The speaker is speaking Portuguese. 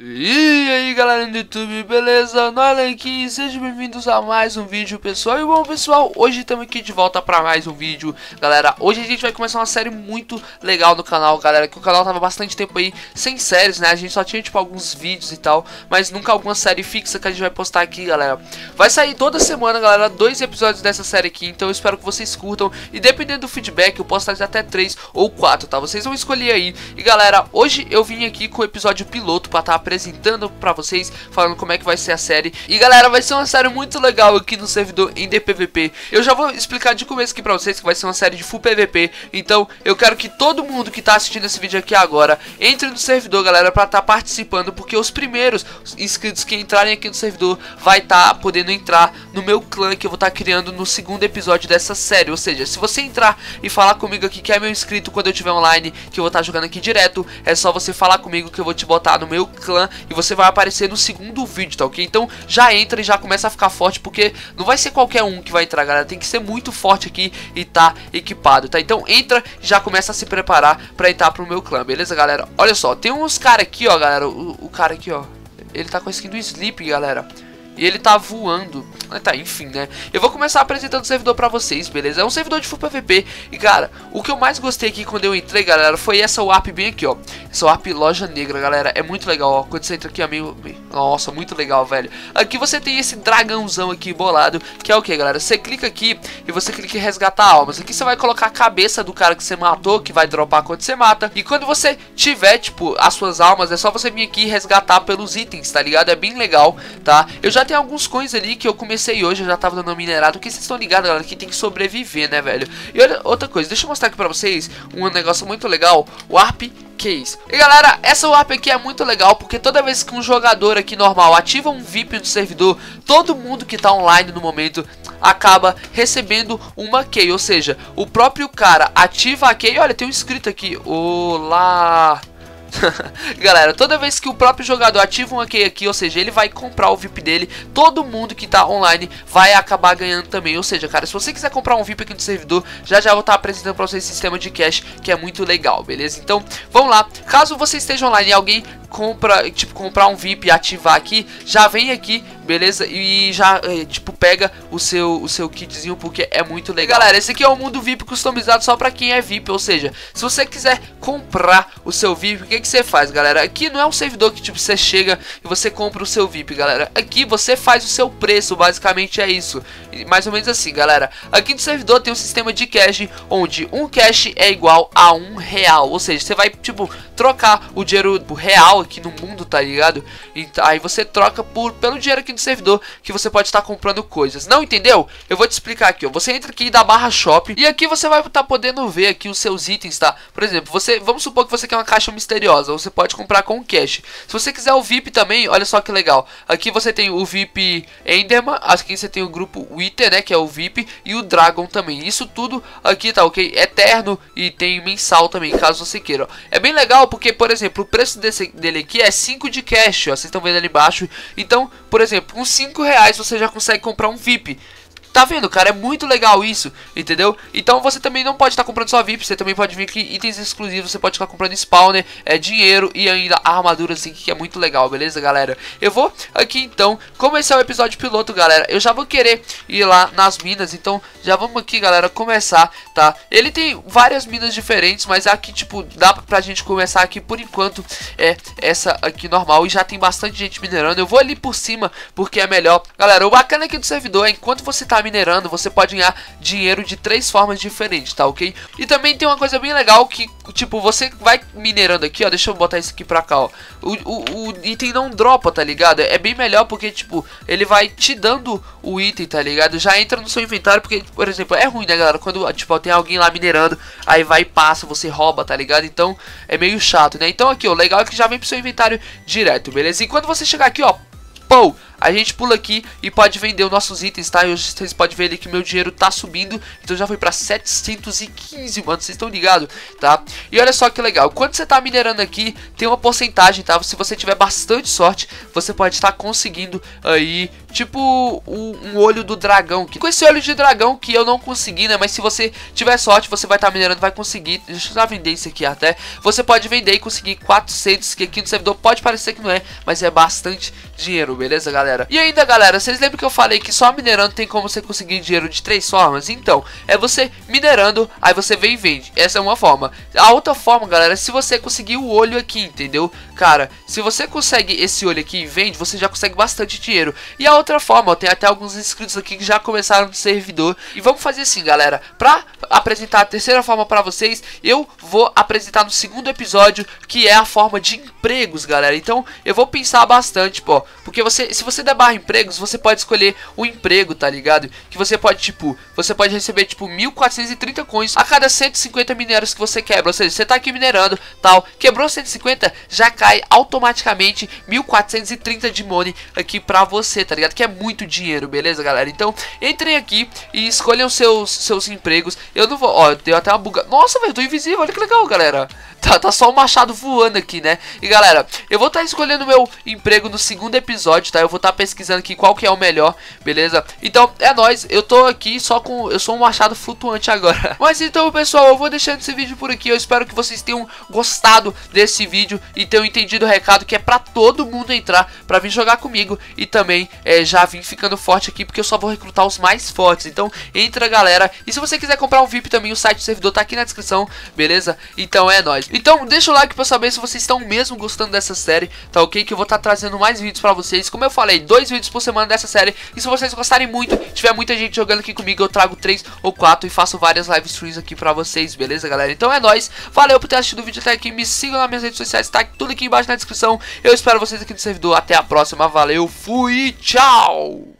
E aí galera do YouTube, beleza? Nós aqui, sejam bem-vindos a mais um vídeo pessoal E bom pessoal, hoje estamos aqui de volta para mais um vídeo Galera, hoje a gente vai começar uma série muito legal no canal, galera Que o canal tava bastante tempo aí sem séries, né? A gente só tinha tipo alguns vídeos e tal Mas nunca alguma série fixa que a gente vai postar aqui, galera Vai sair toda semana, galera, dois episódios dessa série aqui Então eu espero que vocês curtam E dependendo do feedback, eu posso trazer até três ou quatro, tá? Vocês vão escolher aí E galera, hoje eu vim aqui com o episódio piloto para estar tá apresentando para vocês, falando como é que vai ser a série. E galera, vai ser uma série muito legal aqui no servidor em DPVP. Eu já vou explicar de começo aqui para vocês que vai ser uma série de full PVP. Então, eu quero que todo mundo que tá assistindo esse vídeo aqui agora entre no servidor, galera, estar tá participando, porque os primeiros inscritos que entrarem aqui no servidor vai tá podendo entrar no meu clã que eu vou estar tá criando no segundo episódio dessa série. Ou seja, se você entrar e falar comigo aqui que é meu inscrito quando eu estiver online, que eu vou estar tá jogando aqui direto, é só você falar comigo que eu vou te botar no meu clã e você vai aparecer no segundo vídeo, tá ok? Então já entra e já começa a ficar forte, porque não vai ser qualquer um que vai entrar, galera. Tem que ser muito forte aqui e tá equipado, tá? Então entra e já começa a se preparar pra entrar pro meu clã, beleza, galera? Olha só, tem uns cara aqui, ó, galera. O, o cara aqui, ó. Ele tá com a skin do Sleep, galera. E ele tá voando. Ah, tá, enfim, né? Eu vou começar apresentando o servidor pra vocês, beleza? É um servidor de full PVP. E, cara, o que eu mais gostei aqui quando eu entrei, galera, foi essa WAP bem aqui, ó. Essa WAP loja negra, galera. É muito legal, ó. Quando você entra aqui, amigo... Nossa, muito legal, velho. Aqui você tem esse dragãozão aqui bolado, que é o que, galera? Você clica aqui e você clica em resgatar almas. Aqui você vai colocar a cabeça do cara que você matou, que vai dropar quando você mata. E quando você tiver, tipo, as suas almas, é só você vir aqui resgatar pelos itens, tá ligado? É bem legal, tá? Eu já tem alguns coins ali que eu comecei hoje, eu já tava dando minerado, que vocês estão ligados, galera, que tem que sobreviver, né, velho? E olha, outra coisa, deixa eu mostrar aqui pra vocês um negócio muito legal, o ARP Case. E galera, essa warp aqui é muito legal porque toda vez que um jogador aqui normal ativa um VIP no servidor, todo mundo que tá online no momento acaba recebendo uma key, ou seja, o próprio cara ativa a key, olha, tem um escrito aqui, olá... Galera, toda vez que o próprio jogador ativa um key aqui, ou seja, ele vai comprar o VIP dele, todo mundo que tá online vai acabar ganhando também. Ou seja, cara, se você quiser comprar um VIP aqui no servidor, já já vou estar tá apresentando pra vocês esse sistema de cash que é muito legal, beleza? Então, vamos lá. Caso você esteja online e alguém compra, tipo, comprar um VIP e ativar aqui, já vem aqui, beleza? E já, é, tipo, pega o seu, o seu kitzinho porque é muito legal. Galera, esse aqui é o mundo VIP customizado só pra quem é VIP, ou seja, se você quiser comprar o seu VIP, o que, que você faz, galera? Aqui não é um servidor que, tipo, você chega e você compra o seu VIP, galera. Aqui você faz o seu preço, basicamente é isso. Mais ou menos assim, galera. Aqui no servidor tem um sistema de cash, onde um cash é igual a um real, ou seja, você vai, tipo, trocar o dinheiro real aqui no mundo, tá ligado? Aí você troca por pelo dinheiro aqui no servidor que você pode estar comprando coisas. Não entendeu? Eu vou te explicar aqui, ó. Você entra aqui da barra shop e aqui você vai estar tá podendo ver aqui os seus itens, tá? Por exemplo, você, vamos supor que você quer uma caixa misteriosa, você pode comprar com cash. Se você quiser o VIP também, olha só que legal. Aqui você tem o VIP Enderman, aqui você tem o grupo Wither, né, que é o VIP e o Dragon também. Isso tudo aqui tá OK? Eterno e tem mensal também, caso você queira. É bem legal porque, por exemplo, o preço desse, dele aqui é 5 de cash, ó. Vocês estão vendo ali embaixo. Então, por exemplo, com 5 reais você já consegue comprar um VIP. Tá vendo, cara? É muito legal isso, entendeu? Então você também não pode estar tá comprando só VIP, você também pode vir aqui itens exclusivos, você pode estar comprando spawner, é, dinheiro e ainda armadura assim, que é muito legal, beleza, galera? Eu vou aqui então, como esse é o episódio piloto, galera, eu já vou querer ir lá nas minas, então já vamos aqui, galera, começar, tá? Ele tem várias minas diferentes, mas aqui, tipo, dá pra gente começar aqui por enquanto, é essa aqui normal e já tem bastante gente minerando. Eu vou ali por cima porque é melhor. Galera, o bacana aqui do servidor é enquanto você tá minerando, você pode ganhar dinheiro de três formas diferentes, tá ok? E também tem uma coisa bem legal que, tipo, você vai minerando aqui, ó, deixa eu botar isso aqui pra cá, ó. O, o, o item não dropa, tá ligado? É bem melhor porque, tipo, ele vai te dando o item, tá ligado? Já entra no seu inventário porque, por exemplo, é ruim, né, galera? Quando, tipo, tem alguém lá minerando, aí vai e passa, você rouba, tá ligado? Então, é meio chato, né? Então aqui, ó, legal é que já vem pro seu inventário direto, beleza? E quando você chegar aqui, ó, Pou! A gente pula aqui e pode vender os nossos itens, tá? E vocês podem ver ali que meu dinheiro tá subindo, então já foi pra 715, mano, vocês estão ligados, tá? E olha só que legal, quando você tá minerando aqui, tem uma porcentagem, tá? Se você tiver bastante sorte, você pode estar conseguindo aí, tipo, um, olho do dragão. Com esse olho de dragão que eu não consegui, né? Mas se você tiver sorte, você vai estar minerando, vai conseguir. Deixa eu já vender isso aqui até. Você pode vender e conseguir 400, que aqui no servidor pode parecer que não é, mas é bastante dinheiro, beleza, galera? E ainda, galera, vocês lembram que eu falei que só minerando tem como você conseguir dinheiro de três formas? Então, é você minerando, aí você vem e vende. Essa é uma forma. A outra forma, galera, é se você conseguir o olho aqui, entendeu? Cara, se você consegue esse olho aqui e vende, você já consegue bastante dinheiro. E a outra forma, ó, tem até alguns inscritos aqui que já começaram no servidor. E vamos fazer assim, galera. Pra apresentar a terceira forma pra vocês, eu vou apresentar no segundo episódio, que é a forma de empregos, galera. Então, eu vou pensar bastante, pô. Porque você, se você der barra empregos, você pode escolher o emprego, tá ligado? Que você pode, tipo, você pode receber, tipo, 1430 coins a cada 150 minérios que você quebra. Ou seja, você tá aqui minerando, tal, quebrou 150, já cai cai automaticamente 1430 de money aqui pra você, tá ligado? Que é muito dinheiro, beleza, galera? Então, entrem aqui e escolham seus, seus empregos. Eu não vou... Ó, deu até uma buga... Nossa, velho, tô invisível, olha que legal, galera. Tá, tá só o machado voando aqui, né? E galera, eu vou estar tá escolhendo meu emprego no segundo episódio, tá? Eu vou estar tá pesquisando aqui qual que é o melhor, beleza? Então, é nóis, eu tô aqui só com... Eu sou um machado flutuante agora. Mas então, pessoal, eu vou deixando esse vídeo por aqui. Eu espero que vocês tenham gostado desse vídeo e tenham entendido o recado que é pra todo mundo entrar pra vir jogar comigo. E também é, já vim ficando forte aqui, porque eu só vou recrutar os mais fortes. Então, entra, galera. E se você quiser comprar um VIP também, o site do servidor tá aqui na descrição, beleza? Então, é nóis. Então deixa o like pra saber se vocês estão mesmo gostando dessa série, tá ok? Que eu vou estar tá trazendo mais vídeos pra vocês Como eu falei, dois vídeos por semana dessa série E se vocês gostarem muito, tiver muita gente jogando aqui comigo Eu trago três ou quatro e faço várias live streams aqui pra vocês, beleza galera? Então é nóis, valeu por ter assistido o vídeo até aqui Me sigam nas minhas redes sociais, tá tudo aqui embaixo na descrição Eu espero vocês aqui no servidor, até a próxima, valeu, fui, tchau!